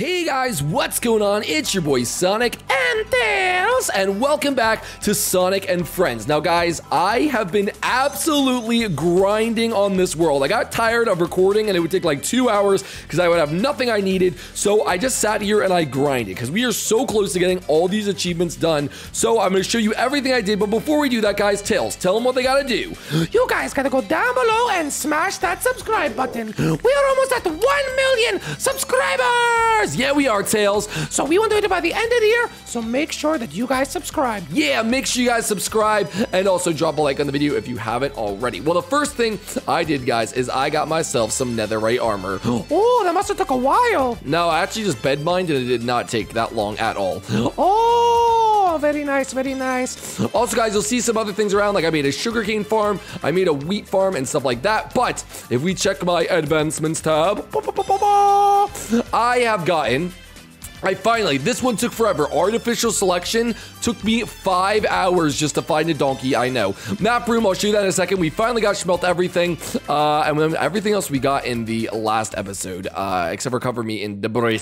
Hey guys, what's going on? It's your boy Sonic and Tails, and welcome back to Sonic and Friends. Now, guys, I have been absolutely grinding on this world. I got tired of recording, and it would take like two hours because I would have nothing I needed. So I just sat here and I grinded because we are so close to getting all these achievements done. So I'm going to show you everything I did. But before we do that, guys, Tails, tell them what they got to do. You guys gotta go down below and smash that subscribe button. We are almost at 1 million subscribers! Yeah, we are, Tails. So we want to do it by the end of the year, so make sure that you guys subscribe. Yeah, make sure you guys subscribe and also drop a like on the video if you haven't already. Well, the first thing I did, guys, is I got myself some netherite armor. Oh, that must have took a while. No, I actually just bed mined and it did not take that long at all. Oh, very nice, very nice. Also, guys, you'll see some other things around, like I made a sugarcane farm, I made a wheat farm, and stuff like that. But if we check my advancements tab, I have gotten I finally, this one took forever. Artificial selection took me five hours just to find a donkey, I know. Map room, I'll show you that in a second. We finally got smelt everything, uh, and then everything else we got in the last episode, uh, except for cover me in debris,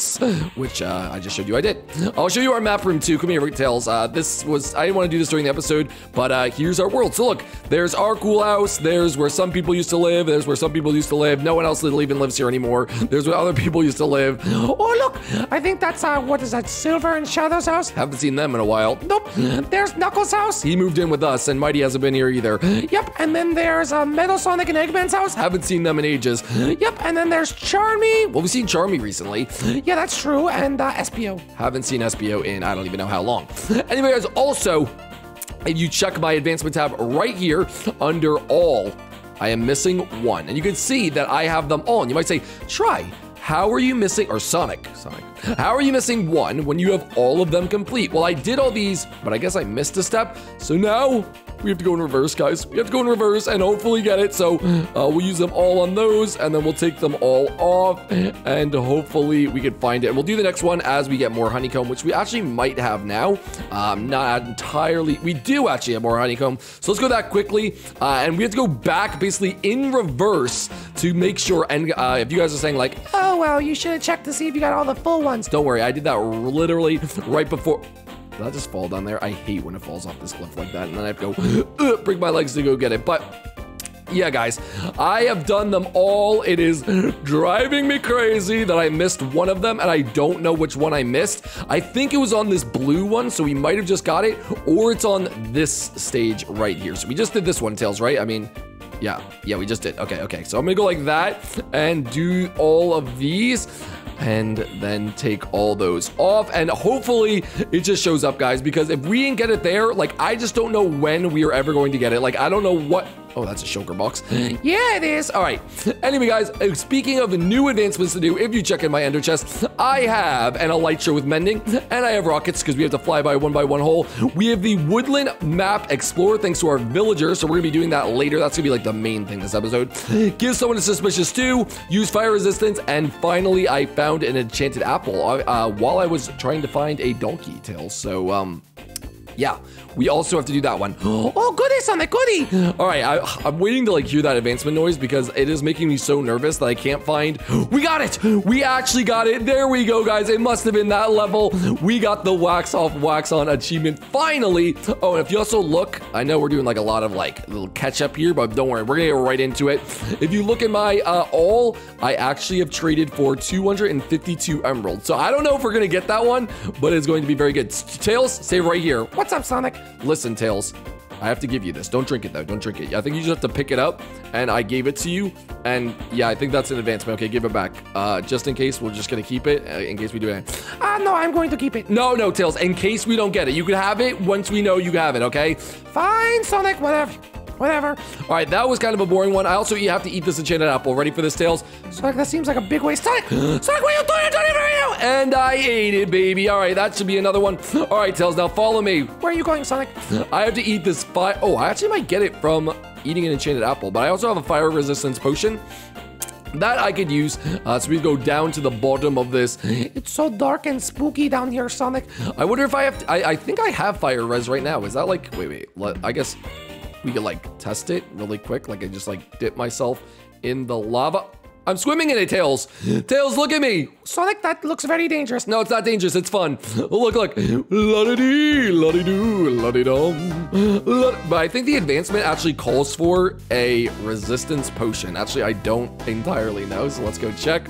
which uh, I just showed you I did. I'll show you our map room too. Come here, Tails. Uh, this was, I didn't want to do this during the episode, but uh, here's our world. So look, there's our cool house. There's where some people used to live. There's where some people used to live. No one else even lives here anymore. There's where other people used to live. Oh, look, I think that's, uh, what is that, Silver and Shadow's house? Haven't seen them in a while. Nope, there's Knuckles' house. He moved in with us, and Mighty hasn't been here either. Yep, and then there's uh, Metal Sonic and Eggman's house. Haven't seen them in ages. Yep, and then there's Charmy. Well, we've seen Charmy recently. Yeah, that's true, and uh, SPO. Haven't seen SBO in I don't even know how long. Anyway, guys, also, if you check my advancement tab right here under all, I am missing one. And you can see that I have them all. And you might say, try. How are you missing, or Sonic, Sonic, how are you missing one when you have all of them complete? Well, I did all these, but I guess I missed a step. So now we have to go in reverse, guys. We have to go in reverse and hopefully get it. So uh, we'll use them all on those and then we'll take them all off and hopefully we can find it. And we'll do the next one as we get more honeycomb, which we actually might have now. Um, not entirely. We do actually have more honeycomb. So let's go that quickly. Uh, and we have to go back basically in reverse to make sure. And uh, if you guys are saying like, Oh, well, you should have checked to see if you got all the full ones. don't worry, I did that literally right before. Did just fall down there? I hate when it falls off this cliff like that, and then I have to go break my legs to go get it. But yeah, guys, I have done them all. It is driving me crazy that I missed one of them, and I don't know which one I missed. I think it was on this blue one, so we might have just got it, or it's on this stage right here. So we just did this one, Tails, right? I mean, yeah, yeah, we just did. Okay, okay. So I'm gonna go like that and do all of these and then take all those off and hopefully it just shows up guys because if we didn't get it there like I just don't know when we are ever going to get it like I don't know what oh that's a shulker box. Yeah it is. All right. Anyway guys uh, speaking of new advancements to do if you check in my ender chest I have an elytra with mending and I have rockets because we have to fly by one by one hole. We have the woodland map explorer thanks to our villagers so we're gonna be doing that later. That's gonna be like the main thing this episode. Give someone a suspicious stew use fire resistance and finally I found an enchanted apple uh, while I was trying to find a donkey tail. So, um, yeah, we also have to do that one. Oh, goody, Sonic, goody. All right, I, I'm waiting to like hear that advancement noise because it is making me so nervous that I can't find. We got it. We actually got it. There we go, guys. It must have been that level. We got the wax off, wax on achievement finally. Oh, and if you also look, I know we're doing like a lot of like little catch up here, but don't worry, we're gonna get right into it. If you look at my uh, all, I actually have traded for 252 emeralds. So I don't know if we're gonna get that one, but it's going to be very good. Tails, save right here. What's up, Sonic? Listen, Tails. I have to give you this. Don't drink it though. Don't drink it. I think you just have to pick it up, and I gave it to you. And yeah, I think that's an advancement. Okay, give it back. Uh, just in case, we're just gonna keep it uh, in case we do it. Ah, no, I'm going to keep it. No, no, Tails. In case we don't get it, you can have it once we know you have it. Okay. Fine, Sonic, whatever. Whatever. All right, that was kind of a boring one. I also have to eat this enchanted apple. Ready for this, Tails? Sonic, that seems like a big waste. Sonic! Sonic, what are you doing? Don't even! And I ate it, baby. All right, that should be another one. All right, Tails, now follow me. Where are you going, Sonic? I have to eat this fire. Oh, I actually might get it from eating an enchanted apple, but I also have a fire resistance potion that I could use. Uh, so we go down to the bottom of this. It's so dark and spooky down here, Sonic. I wonder if I have. To, I, I think I have fire res right now. Is that like? Wait, wait. Let, I guess we could like test it really quick. Like I just like dip myself in the lava. I'm swimming in it, Tails. Tails, look at me. Sonic, that looks very dangerous. No, it's not dangerous. It's fun. Look, look. La-di-dee, la-di-doo, la-di-dum. La but I think the advancement actually calls for a resistance potion. Actually, I don't entirely know, so let's go check.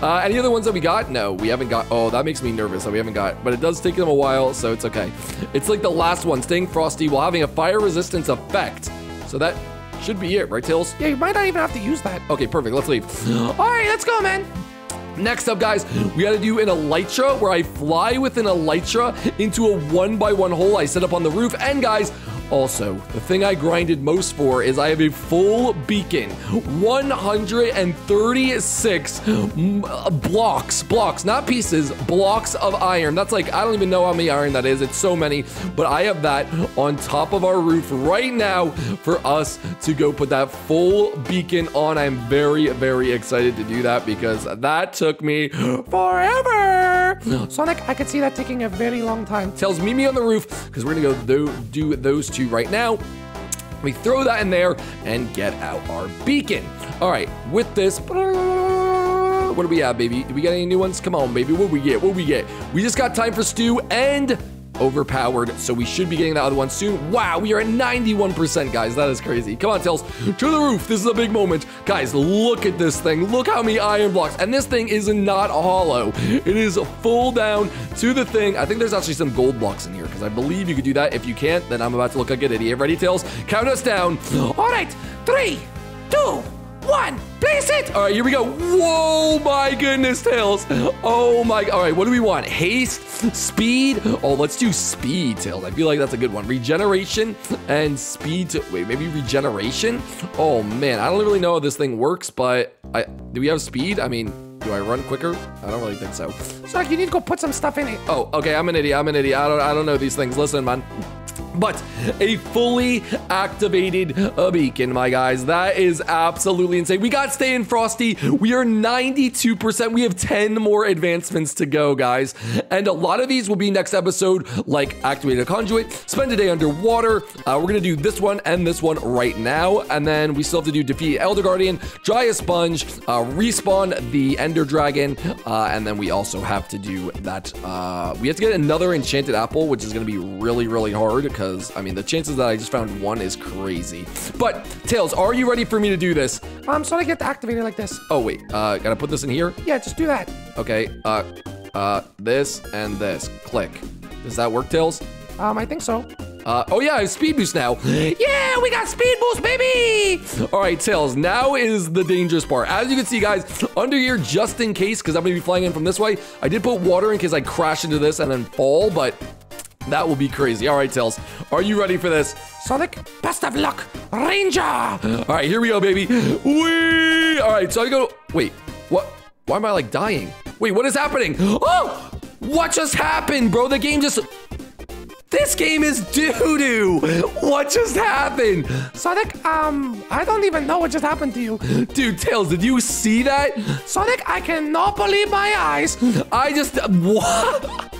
Uh, any other ones that we got? No, we haven't got. Oh, that makes me nervous that we haven't got. But it does take them a while, so it's okay. It's like the last one, staying frosty while having a fire resistance effect. So that should be it, right, Tails? Yeah, you might not even have to use that. Okay, perfect. Let's leave. All right, let's go, man. Next up, guys, we gotta do an elytra where I fly with an elytra into a one by one hole I set up on the roof. And guys, also, the thing I grinded most for is I have a full beacon. 136 uh, blocks, blocks, not pieces, blocks of iron. That's like, I don't even know how many iron that is. It's so many, but I have that on top of our roof right now for us to go put that full beacon on. I'm very, very excited to do that because that took me forever. Sonic, I could see that taking a very long time. Tails Mimi on the roof because we're gonna go do, do those two right now. We throw that in there and get out our beacon. All right, with this, what do we have, baby? Do we get any new ones? Come on, baby. What do we get? What we get? We just got time for stew and overpowered, so we should be getting that other one soon. Wow, we are at 91%, guys. That is crazy. Come on, Tails, to the roof. This is a big moment. Guys, look at this thing. Look how many iron blocks. And this thing is not hollow. It is full down to the thing. I think there's actually some gold blocks in here, because I believe you could do that. If you can't, then I'm about to look like an idiot. Ready, Tails? Count us down. All right, three, two, one. Place it. All right, here we go. Whoa, my goodness, Tails. Oh my, all right, what do we want? Haste, speed. Oh, let's do speed, Tails. I feel like that's a good one. Regeneration and speed. To, wait, maybe regeneration? Oh man, I don't really know how this thing works, but I do we have speed? I mean, do I run quicker? I don't really think so. Sonic, you need to go put some stuff in it. Oh, okay, I'm an idiot. I'm an idiot. I don't, I don't know these things. Listen, man. But a fully activated beacon, my guys. That is absolutely insane. We got Staying Frosty. We are 92%. We have 10 more advancements to go, guys. And a lot of these will be next episode, like Activated Conduit, Spend a Day Underwater. Uh, we're going to do this one and this one right now. And then we still have to do Defeat Elder Guardian, Dry a Sponge, uh, Respawn the Ender Dragon. Uh, and then we also have to do that. Uh, we have to get another Enchanted Apple, which is going to be really, really hard because, I mean, the chances that I just found one is crazy. But, Tails, are you ready for me to do this? Um, Sonic, you get to activate it like this. Oh, wait. Uh, gotta put this in here? Yeah, just do that. Okay. Uh, uh, this and this. Click. Does that work, Tails? Um, I think so. Uh, oh yeah, I have speed boost now. Yeah, we got speed boost, baby! All right, Tails, now is the dangerous part. As you can see, guys, under here, just in case, because I'm gonna be flying in from this way, I did put water in case I crash into this and then fall, but that will be crazy. All right, Tails, are you ready for this? Sonic, best of luck, Ranger! All right, here we go, baby. Whee! All right, so I go, wait, what? Why am I like dying? Wait, what is happening? Oh, what just happened, bro? The game just, this game is doo-doo. What just happened? Sonic, um, I don't even know what just happened to you. Dude, Tails, did you see that? Sonic, I cannot believe my eyes. I just, what?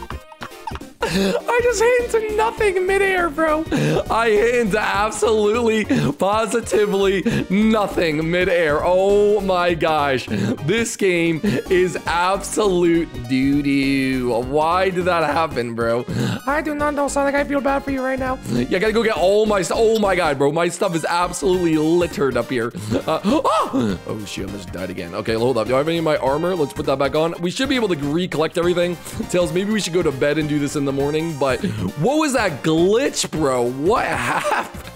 I just hit into nothing midair, bro. I hit into absolutely, positively nothing midair. Oh my gosh. This game is absolute doo-doo. Why did that happen, bro? I do not know, Sonic. I feel bad for you right now. Yeah, I gotta go get all my stuff. Oh my god, bro. My stuff is absolutely littered up here. Uh, oh! oh, shit. I just died again. Okay, hold up. Do I have any of my armor? Let's put that back on. We should be able to recollect everything. Tails, maybe we should go to bed and do this in the morning, but what was that glitch, bro? What happened?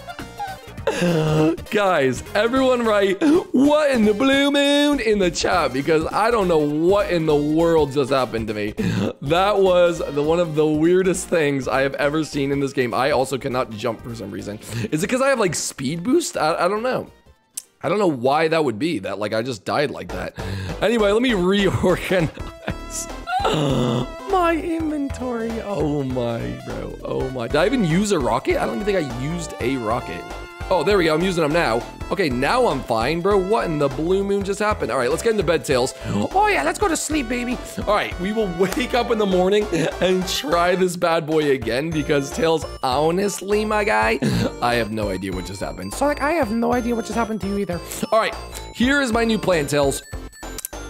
Guys, everyone write what in the blue moon in the chat because I don't know what in the world just happened to me. That was the one of the weirdest things I have ever seen in this game. I also cannot jump for some reason. Is it because I have like speed boost? I, I don't know. I don't know why that would be that like I just died like that. Anyway, let me reorganize. My inventory. Oh my, bro. Oh my. Did I even use a rocket? I don't even think I used a rocket. Oh, there we go. I'm using them now. Okay, now I'm fine, bro. What in the blue moon just happened? All right, let's get into bed, Tails. Oh, yeah, let's go to sleep, baby. All right, we will wake up in the morning and try this bad boy again because, Tails, honestly, my guy, I have no idea what just happened. Sonic, I have no idea what just happened to you either. All right, here is my new plan, Tails.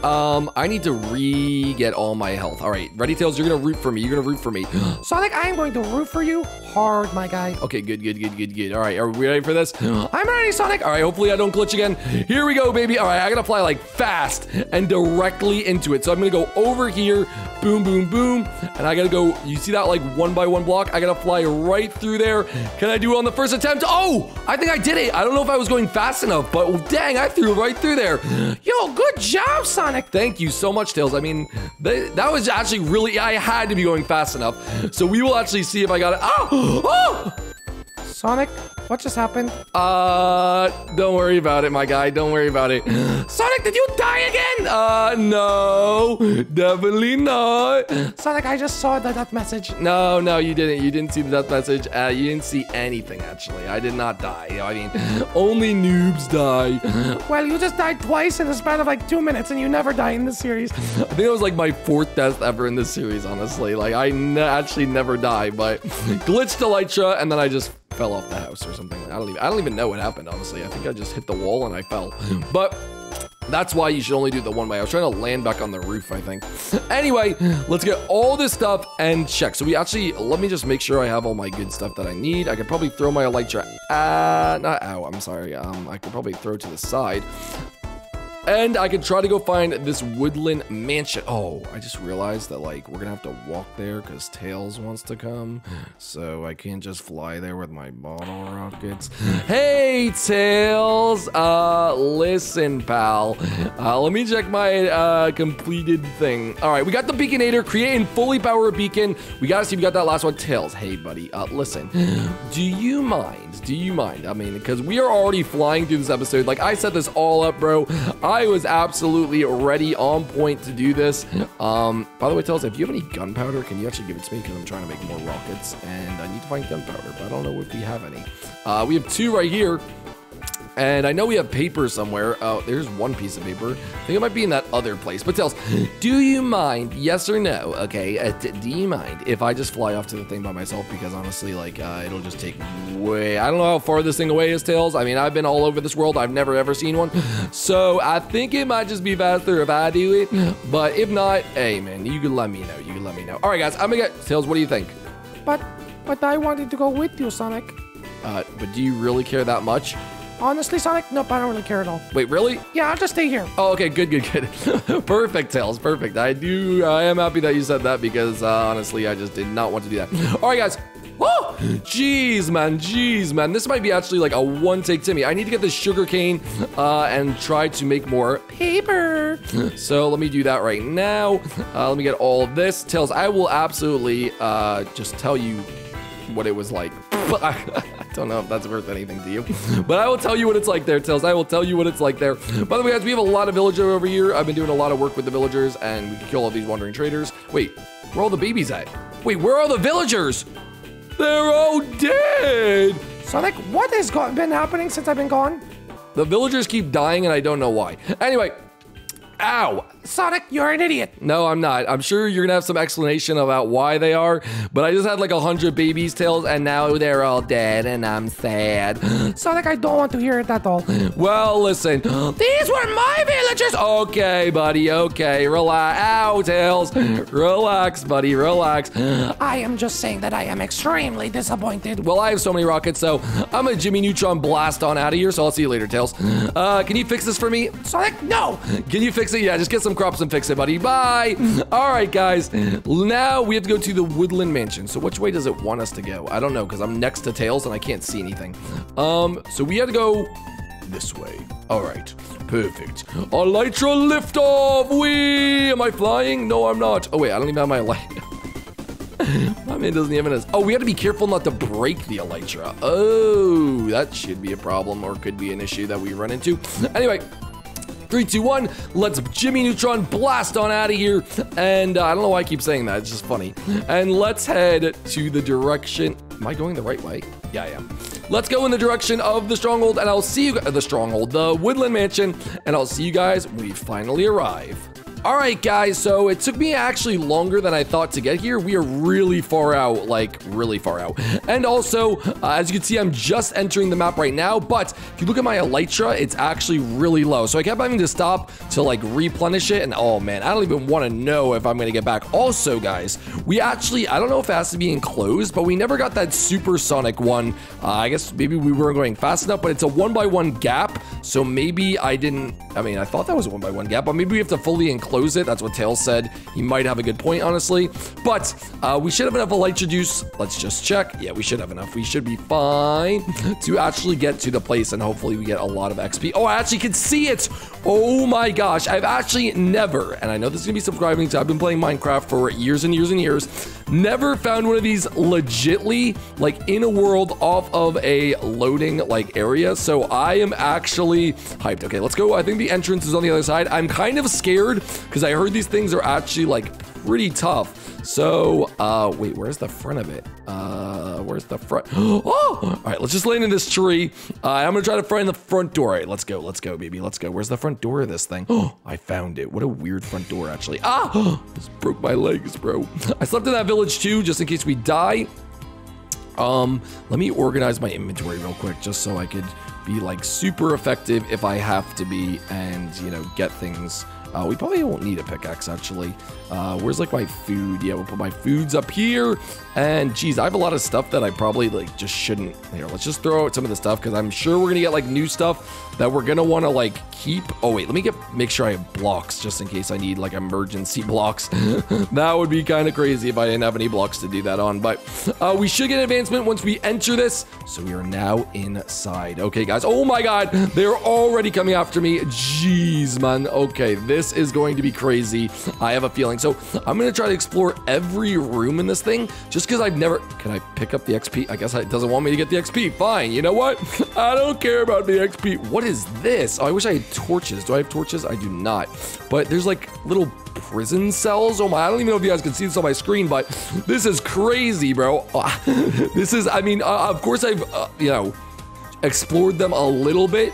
Um, I need to re-get all my health. All right, ready, Tails? You're gonna root for me. You're gonna root for me. Sonic, I am going to root for you hard, my guy. okay, good, good, good, good, good. All right, are we ready for this? I'm ready, Sonic. All right, hopefully I don't glitch again. Here we go, baby. All right, I gotta fly like fast and directly into it. So I'm gonna go over here, boom, boom, boom, and I gotta go. You see that like one by one block? I gotta fly right through there. Can I do it on the first attempt? Oh, I think I did it. I don't know if I was going fast enough, but dang, I threw right through there. Yo, good job, Sonic. Thank you so much, Tails. I mean, th- that was actually really, I had to be going fast enough. So we will actually see if I got it. Oh, oh! Sonic, what just happened? Uh, don't worry about it, my guy. Don't worry about it. Sonic, did you die again? Uh, no, definitely not. Sonic, I just saw the death message. No, no, you didn't. You didn't see the death message. Uh, you didn't see anything, actually. I did not die. I mean, only noobs die. Well, you just died twice in the span of like two minutes, and you never die in this series. I think it was like my fourth death ever in this series, honestly. Like, I actually never die, but glitched Elytra, and then I just fell off the house or something. I don't even I don't even know what happened, honestly. I think I just hit the wall and I fell. But that's why you should only do the one way. I was trying to land back on the roof, I think. Anyway, let's get all this stuff and check. So we actually, let me just make sure I have all my good stuff that I need. I could probably throw my elytra, uh, not out, I'm sorry. Um, I could probably throw to the side. And I could try to go find this woodland mansion. Oh, I just realized that like we're gonna have to walk there because Tails wants to come. So I can't just fly there with my bottle rockets. Hey Tails! Uh listen, pal. Uh let me check my uh completed thing. Alright, we got the beaconator, create and fully power beacon. We gotta see if we got that last one. Tails, hey buddy, uh listen. Do you mind? Do you mind? I mean, because we are already flying through this episode. Like I set this all up, bro. Was absolutely ready on point to do this. Um, by the way, Tails, if you have any gunpowder, can you actually give it to me? Because I'm trying to make more rockets and I need to find gunpowder, but I don't know if we have any. Uh, we have two right here. And I know we have paper somewhere. Oh, there's one piece of paper. I think it might be in that other place. But Tails, do you mind, yes or no, okay, uh, d- do you mind if I just fly off to the thing by myself? Because honestly, like, uh, it'll just take way, I don't know how far this thing away is, Tails. I mean, I've been all over this world. I've never, ever seen one. So I think it might just be faster if I do it. But if not, hey, man, you can let me know. You can let me know. All right, guys, I'm gonna get, Tails, what do you think? But, but I wanted to go with you, Sonic. Uh, but do you really care that much? Honestly, Sonic, nope, I don't really care at all. Wait, really? Yeah, I'll just stay here. Oh, okay, good, good, good. perfect, Tails, perfect. I do, I am happy that you said that because uh, honestly, I just did not want to do that. All right, guys. Oh, jeez, man, jeez, man. This might be actually like a one-take Timmy. I need to get this sugar cane uh, and try to make more paper. So let me do that right now. Uh, let me get all this. Tails, I will absolutely uh, just tell you what it was like. I don't know if that's worth anything to you, but I will tell you what it's like there, Tails. I will tell you what it's like there. By the way, guys, we have a lot of villagers over here. I've been doing a lot of work with the villagers, and we can kill all these wandering traders. Wait, where are all the babies at? Wait, where are all the villagers? They're all dead. Sonic, what has been happening since I've been gone? The villagers keep dying, and I don't know why. Anyway, ow. Sonic, you're an idiot. No, I'm not. I'm sure you're gonna have some explanation about why they are, but I just had like a hundred babies tails and now they're all dead and I'm sad. Sonic, I don't want to hear it at all. Well, listen, these were my villagers. Okay, buddy, okay, relax. Ow, tails. Relax, buddy, relax. I am just saying that I am extremely disappointed. Well, I have so many rockets, so I'm a Jimmy Neutron blast on out of here, so I'll see you later, Tails. Uh, can you fix this for me? Sonic, no. Can you fix it? Yeah, just get some crops and fix it, buddy. Bye. All right, guys. Now we have to go to the Woodland Mansion. So which way does it want us to go? I don't know because I'm next to Tails and I can't see anything. Um, so we had to go this way. All right, perfect. Elytra liftoff. Wee! Am I flying? No, I'm not. Oh wait, I don't even have my light. My man doesn't even have. Oh, we have to be careful not to break the Elytra. Oh, that should be a problem or could be an issue that we run into. Anyway, Three, two, one. Let's Jimmy Neutron blast on out of here. And uh, I don't know why I keep saying that. It's just funny. And let's head to the direction. Am I going the right way? Yeah, I am. Let's go in the direction of the stronghold, and I'll see you. The stronghold, the Woodland Mansion, and I'll see you guys when we finally arrive. All right, guys, so it took me actually longer than I thought to get here. We are really far out, like really far out. And also, uh, as you can see, I'm just entering the map right now, but if you look at my Elytra, it's actually really low. So I kept having to stop to like replenish it, and oh man, I don't even want to know if I'm gonna get back. Also, guys, we actually, I don't know if it has to be enclosed, but we never got that supersonic one. Uh, I guess maybe we weren't going fast enough, but it's a one by one gap. So maybe I didn't, I mean, I thought that was a one by one gap, but maybe we have to fully enclose it. That's what Tails said. He might have a good point, honestly. But uh, we should have enough Elytra juice. Let's just check. Yeah, we should have enough. We should be fine to actually get to the place and hopefully we get a lot of XP. Oh, I actually can see it. Oh my gosh. I've actually never, and I know this is gonna be subscribing to, I've been playing Minecraft for years and years and years, never found one of these legitly like in a world off of a loading like area. So I am actually hyped. Okay, let's go. I think the entrance is on the other side. I'm kind of scared because I heard these things are actually like pretty tough. So, uh, wait, where's the front of it? Uh, where's the front? Oh, all right, let's just land in this tree. Uh, I'm gonna try to find the front door. All right, let's go, let's go, baby, let's go. Where's the front door of this thing? Oh, I found it. What a weird front door, actually. Ah, this broke my legs, bro. I slept in that village too, just in case we die. Um, let me organize my inventory real quick, just so I could be like super effective if I have to be, and you know, get things uh, we probably won't need a pickaxe, actually. Uh, where's, like, my food? Yeah, we'll put my foods up here. And, geez, I have a lot of stuff that I probably, like, just shouldn't... Here, let's just throw out some of the stuff, because I'm sure we're to get, like, new stuff that we're to want to, like, keep. Oh, wait, let me get make sure I have blocks, just in case I need, like, emergency blocks. that would be kind of crazy if I didn't have any blocks to do that on. But uh, we should get advancement once we enter this. So we are now inside. Okay, guys. Oh, my God. They're already coming after me. Jeez, man. Okay, this is going to be crazy. I have a feeling. So I'm to try to explore every room in this thing just because I've never... Can I pick up the XP? I guess it doesn't want me to get the XP. Fine. You know what? I don't care about the XP. What is this? Oh, I wish I had torches. Do I have torches? I do not. But there's like little prison cells. Oh my, I don't even know if you guys can see this on my screen, but this is crazy, bro. this is, I mean, uh, of course I've, uh, you know, explored them a little bit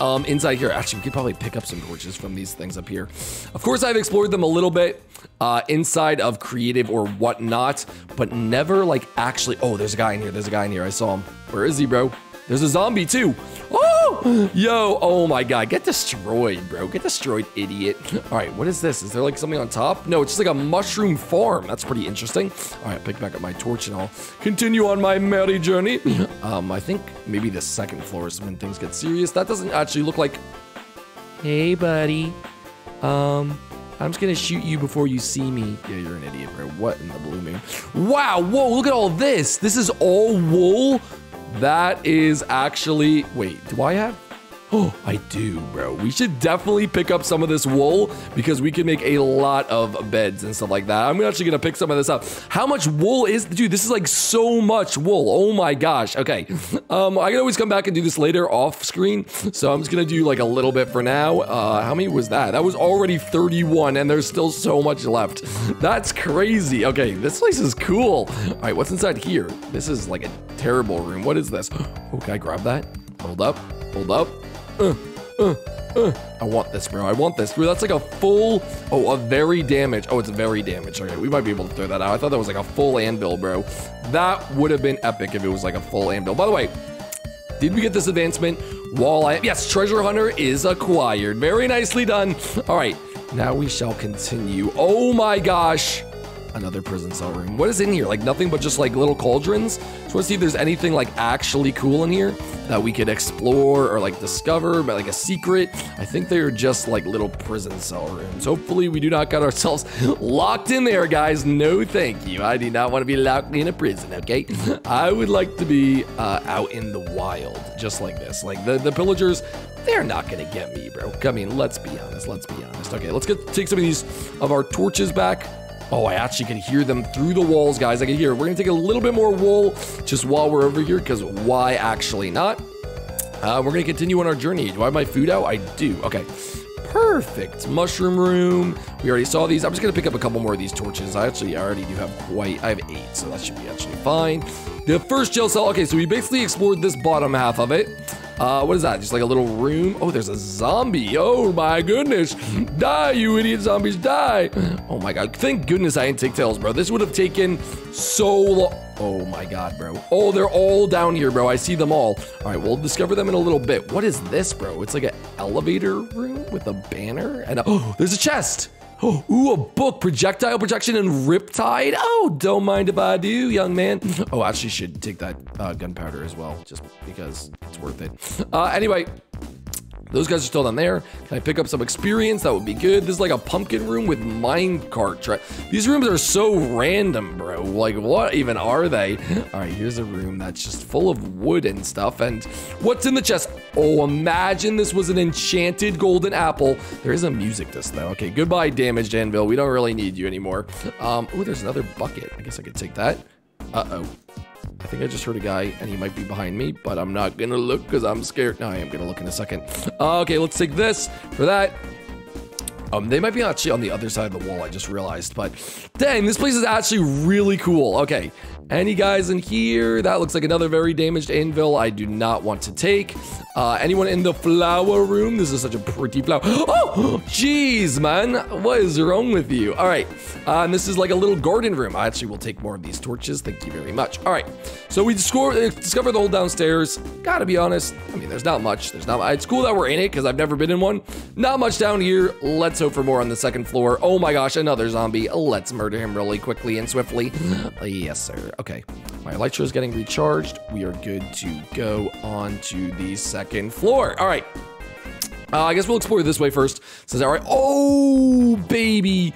um, inside here. Actually, we could probably pick up some torches from these things up here. Of course, I've explored them a little bit uh, inside of creative or whatnot, but never like actually. Oh, there's a guy in here. There's a guy in here. I saw him. Where is he, bro? There's a zombie too. Oh, yo, oh my god, get destroyed, bro. Get destroyed, idiot. All right, what is this? Is there like something on top? No, it's just like a mushroom farm. That's pretty interesting. All right, pick back up my torch and I'll continue on my merry journey. Um, I think maybe the second floor is when things get serious. That doesn't actually look like. Hey, buddy. Um, I'm just gonna shoot you before you see me. Yeah, you're an idiot, bro. What in the blue moon? Wow, whoa, look at all this. This is all wool. That is actually... Wait, do I have... Oh, I do, bro. We should definitely pick up some of this wool because we can make a lot of beds and stuff like that. I'm actually going to pick some of this up. How much wool is... Dude, this is like so much wool. Oh my gosh. Okay. Um, I can always come back and do this later off screen. So I'm just going to do like a little bit for now. Uh, how many was that? That was already 31 and there's still so much left. That's crazy. Okay, this place is cool. All right, what's inside here? This is like a terrible room. What is this? Oh, can I grab that? Hold up. Hold up. Uh, uh. I want this, bro. I want this. Bro, that's like a full... Oh, a very damage. Oh, it's very damage. Okay, we might be able to throw that out. I thought that was like a full anvil, bro. That would have been epic if it was like a full anvil. By the way, did we get this advancement I... Yes, treasure hunter is acquired. Very nicely done. All right, now we shall continue. Oh my gosh another prison cell room. What is in here? Like nothing but just like little cauldrons. So want to see if there's anything like actually cool in here that we could explore or like discover, but like a secret. I think they're just like little prison cell rooms. Hopefully we do not get ourselves locked in there, guys. No, thank you. I do not want to be locked in a prison, okay? I would like to be uh, out in the wild, just like this. Like the, the pillagers, they're not gonna get me, bro. I mean, let's be honest. Let's be honest. Okay, let's get take some of these of our torches back. Oh, I actually can hear them through the walls, guys. I can hear. We're going to take a little bit more wool just while we're over here, because why actually not? Uh, we're going to continue on our journey. Do I have my food out? I do. Okay. Perfect. Mushroom room. We already saw these. I'm just going to pick up a couple more of these torches. I actually already do have quite... I have eight, so that should be actually fine. The first jail cell. Okay, so we basically explored this bottom half of it. Uh, what is that? Just like a little room? Oh, there's a zombie. Oh my goodness. Die, you idiot zombies, die. Oh my god. Thank goodness I didn't tails, bro. This would have taken so long. Oh my god, bro. Oh, they're all down here, bro. I see them all. All right, we'll discover them in a little bit. What is this, bro? It's like an elevator room with a banner and a, oh, there's a chest. Oh, ooh, a book, projectile protection and riptide. Oh, don't mind if I do, young man. Oh, actually should take that uh, gunpowder as well, just because it's worth it. Uh, anyway, those guys are still down there. Can I pick up some experience? That would be good. This is like a pumpkin room with minecart. Tra- These rooms are so random, bro. Like, what even are they? All right, here's a room that's just full of wood and stuff. And what's in the chest? Oh, imagine this was an enchanted golden apple. There is a music disc, though. Okay, goodbye, damaged anvil. We don't really need you anymore. Um, oh, there's another bucket. I guess I could take that. Uh-oh. I think I just heard a guy and he might be behind me, but I'm not gonna look because I'm scared. No, I am gonna look in a second. Uh, okay, let's take this for that. Um, they might be actually on the other side of the wall, I just realized, but dang, this place is actually really cool. Okay, any guys in here? That looks like another very damaged anvil I do not want to take. Uh, anyone in the flower room? This is such a pretty flower. Oh, jeez, man. What is wrong with you? All right, uh, and this is like a little garden room. I actually will take more of these torches. Thank you very much. All right, so we discover, discover the whole downstairs. Gotta be honest. I mean, there's not much. There's not. It's cool that we're in it because I've never been in one. Not much down here. Let's hope for more on the second floor. Oh my gosh, another zombie. Let's murder him really quickly and swiftly. yes, sir. Okay, my elytra is getting recharged. We are good to go on to the second floor. All right. Uh, I guess we'll explore this way first. Says, all right. Oh, baby.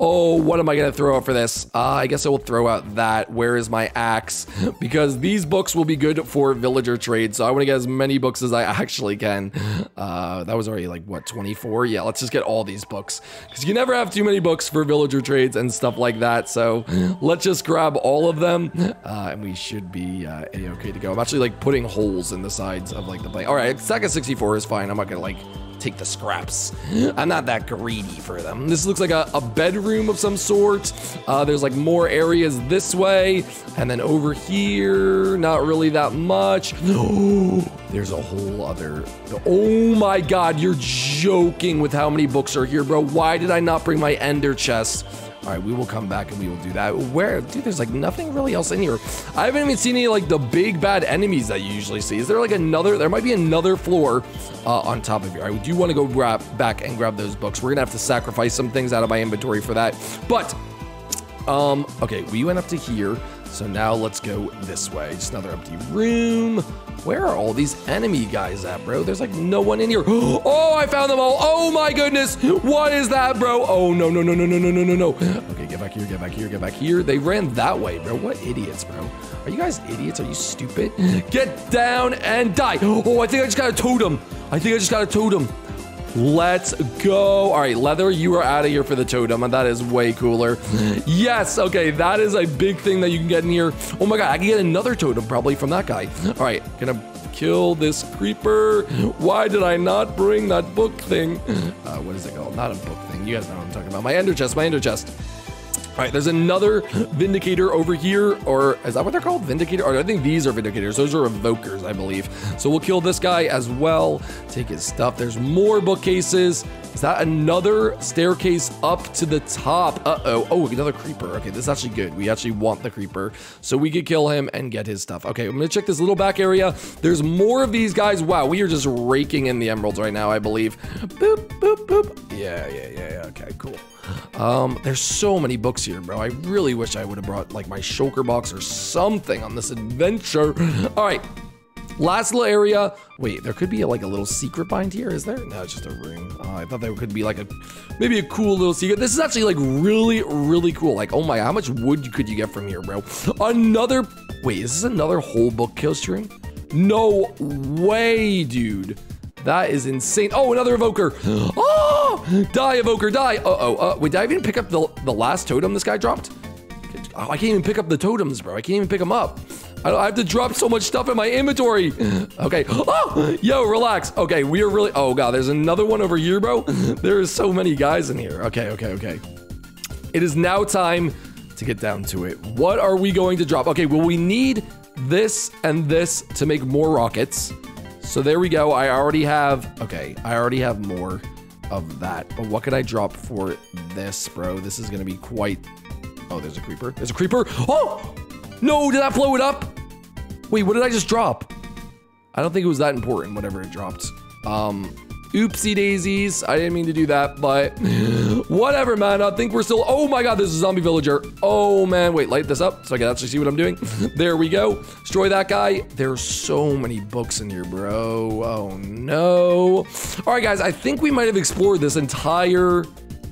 Oh, what am I going to throw out for this? Uh, I guess I will throw out that. Where is my axe? Because these books will be good for villager trade. So I want to get as many books as I actually can. Uh, that was already like, what, 24? Yeah, let's just get all these books. Because you never have too many books for villager trades and stuff like that. So let's just grab all of them. Uh, and we should be uh, a-okay to go. I'm actually like putting holes in the sides of like the plane. All right, Second 64 is fine. I'm not going to like take the scraps. I'm not that greedy for them. This looks like a, a bedroom of some sort. Uh, there's like more areas this way. And then over here, not really that much. No, there's a whole other. Oh my God, you're joking with how many books are here, bro. Why did I not bring my ender chest? All right, we will come back and we will do that. Where, dude, there's like nothing really else in here. I haven't even seen any like the big bad enemies that you usually see. Is there like another, there might be another floor uh, on top of here. I do want to go grab back and grab those books. We're gonna have to sacrifice some things out of my inventory for that. But, um, okay, we went up to here. So now let's go this way. Just another empty room. Where are all these enemy guys at, bro? There's like no one in here. Oh, I found them all. Oh my goodness. What is that, bro? Oh, no, no, no, no, no, no, no, no, no. Okay, get back here, get back here, get back here. They ran that way, bro. What idiots, bro? Are you guys idiots? Are you stupid? Get down and die. Oh, I think I just got a totem. I think I just got a totem. Let's go. All right, Leather, you are out of here for the totem, and that is way cooler. Yes, okay, that is a big thing that you can get in here. Oh my god, I can get another totem probably from that guy. All right, gonna kill this creeper. Why did I not bring that book thing? Uh, what is it called? Not a book thing. You guys know what I'm talking about. My ender chest, my ender chest. All right, there's another Vindicator over here, or is that what they're called? Vindicator? Or I think these are Vindicators. Those are Evokers, I believe. So we'll kill this guy as well. Take his stuff. There's more bookcases. Is that another staircase up to the top? Uh-oh. Oh, another creeper. Okay, this is actually good. We actually want the creeper. So we could kill him and get his stuff. Okay, I'm gonna check this little back area. There's more of these guys. Wow, we are just raking in the emeralds right now, I believe. Boop, boop, boop. Yeah, yeah, yeah, yeah. Okay, cool. Um, there's so many books here, bro. I really wish I would have brought like my shulker box or something on this adventure. All right. Last little area. Wait, there could be like a little secret bind here, is there? No, it's just a room. Uh, I thought there could be like a, maybe a cool little secret. This is actually like really, really cool. Like, oh my, how much wood could you get from here, bro? Another, wait, is this another whole book kill stream? No way, dude. That is insane. Oh, another evoker. Oh, die, evoker, die. Uh-oh. Uh, wait, did I even pick up the, the last totem this guy dropped? Oh, I can't even pick up the totems, bro. I can't even pick them up. I, I have to drop so much stuff in my inventory. Okay. Oh, yo, relax. Okay, we are really. Oh, God, there's another one over here, bro. There is so many guys in here. Okay, okay, okay. It is now time to get down to it. What are we going to drop? Okay, well, we need this and this to make more rockets. So there we go. I already have, okay, I already have more of that. But what could I drop for this, bro? This is to be quite, oh, there's a creeper. There's a creeper. Oh, no, did that blow it up? Wait, what did I just drop? I don't think it was that important, whatever it dropped. Um, Oopsie daisies. I didn't mean to do that, but whatever, man. I think we're still. Oh my god, there's a zombie villager. Oh man, wait, light this up so I can actually see what I'm doing. there we go. Destroy that guy. There's so many books in here, bro. Oh no. All right, guys, I think we might have explored this entire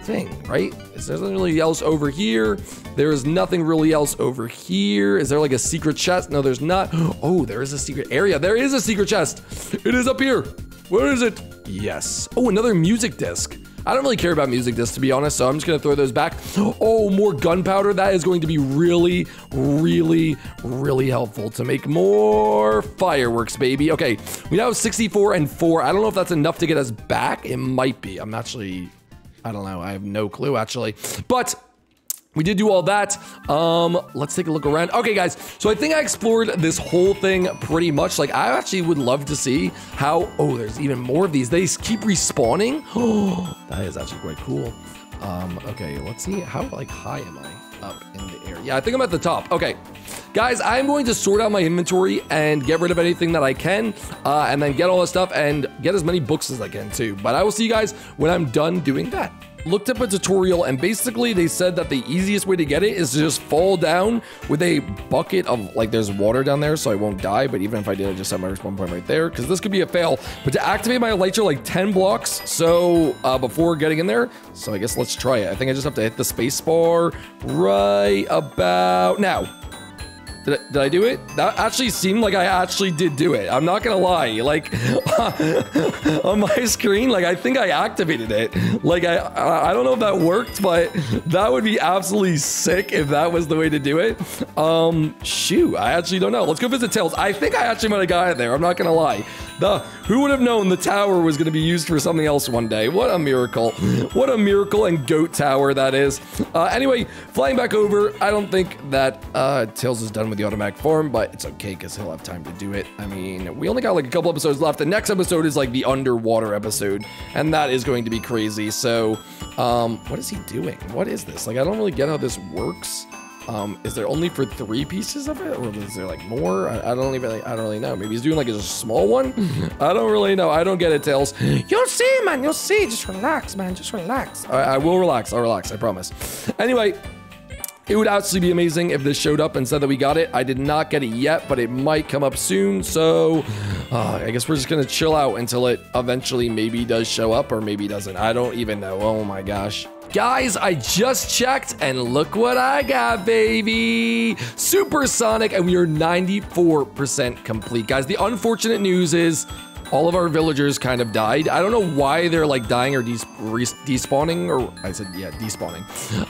thing, right? Is there nothing really else over here? There is nothing really else over here. Is there like a secret chest? No, there's not. Oh, there is a secret area. There is a secret chest. It is up here. Where is it? Yes. Oh, another music disc. I don't really care about music discs, to be honest, so I'm just gonna throw those back. Oh, more gunpowder. That is going to be really, really, really helpful to make more fireworks, baby. Okay, we now have 64 and 4. I don't know if that's enough to get us back. It might be. I'm actually, I don't know. I have no clue, actually. But we did do all that. Um, let's take a look around. Okay, guys, so I think I explored this whole thing pretty much. Like, I actually would love to see how, oh, there's even more of these. They keep respawning. Oh, that is actually quite cool. Um, okay, let's see. How, like, high am I up in the air? Yeah, I think I'm at the top. Okay, guys, I'm going to sort out my inventory and get rid of anything that I can, uh, and then get all the stuff and get as many books as I can, too. But I will see you guys when I'm done doing that looked up a tutorial and basically they said that the easiest way to get it is to just fall down with a bucket of like there's water down there so I won't die but even if I did I just have my respawn point right there because this could be a fail. But to activate my elytra like 10 blocks so uh, before getting in there so I guess let's try it. I think I just have to hit the space bar right about now did I, did I do it? That actually seemed like I actually did do it. I'm not gonna lie. Like on my screen, like I think I activated it. Like I I don't know if that worked, but that would be absolutely sick if that was the way to do it. Um, shoot, I actually don't know. Let's go visit Tails. I think I actually might have got it there. I'm not gonna lie. The who would have known the tower was gonna be used for something else one day? What a miracle! What a miracle and goat tower that is. Uh, anyway, flying back over. I don't think that uh, Tails is done with the automatic farm, but it's okay because he'll have time to do it. I mean, we only got like a couple episodes left. The next episode is like the underwater episode, and that is going to be crazy. So, um, what is he doing? What is this? Like, I don't really get how this works. Um, is there only for three pieces of it, or is there like more? I, I don't even, I don't really know. Maybe he's doing like a small one. I don't really know. I don't get it, Tails. You'll see, man. You'll see. Just relax, man. Just relax. I, I will relax. I'll relax. I promise. Anyway, it would actually be amazing if this showed up and said that we got it. I did not get it yet, but it might come up soon. So uh, I guess we're just going to chill out until it eventually maybe does show up or maybe doesn't. I don't even know. Oh my gosh. Guys, I just checked and look what I got, baby. Supersonic, and we are 94% complete. Guys, the unfortunate news is all of our villagers kind of died. I don't know why they're like dying or des despawning, or I said, yeah, despawning.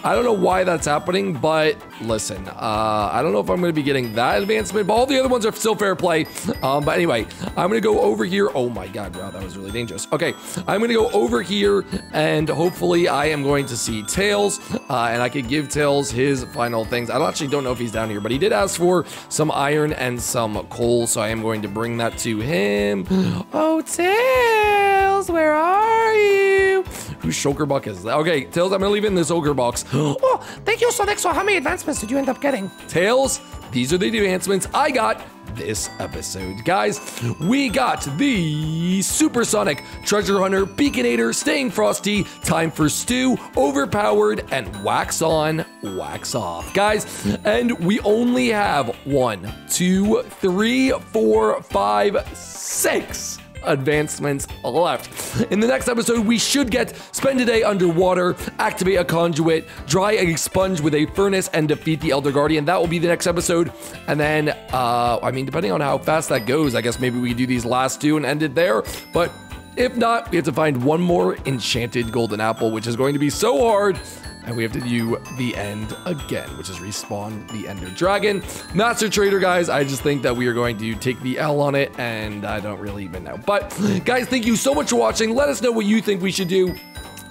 I don't know why that's happening, but listen, uh, I don't know if I'm going to be getting that advancement, but all the other ones are still fair play. Um, but anyway, I'm going to go over here. Oh my God, wow, that was really dangerous. Okay, I'm going to go over here and hopefully I am going to see Tails uh, and I could give Tails his final things. I actually don't know if he's down here, but he did ask for some iron and some coal, so I am going to bring that to him. Oh, Tails, where are you? Whose shulker buck is that? Okay, Tails, I'm gonna leave in this ogre box. oh, thank you, Sonic. So how many advancements did you end up getting? Tails, these are the advancements I got this episode. Guys, we got the Supersonic, Treasure Hunter, Beaconator, Staying Frosty, Time for Stew, Overpowered, and Wax On, Wax Off. Guys, and we only have one, two, three, four, five, six advancements left. In the next episode, we should get spend a day underwater, activate a conduit, dry a sponge with a furnace, and defeat the Elder Guardian. That will be the next episode. And then, uh, I mean, depending on how fast that goes, I guess maybe we do these last two and end it there. But if not, we have to find one more enchanted golden apple, which is going to be so hard and we have to do the end again, which is respawn the Ender Dragon. Master Trader, guys, I just think that we are going to take the L on it, and I don't really even know. But, guys, thank you so much for watching. Let us know what you think we should do.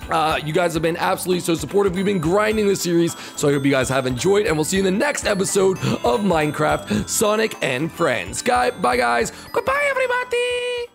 Uh, you guys have been absolutely so supportive. We've been grinding this series, so I hope you guys have enjoyed, and we'll see you in the next episode of Minecraft Sonic and Friends. Guy, bye, guys. Goodbye, everybody.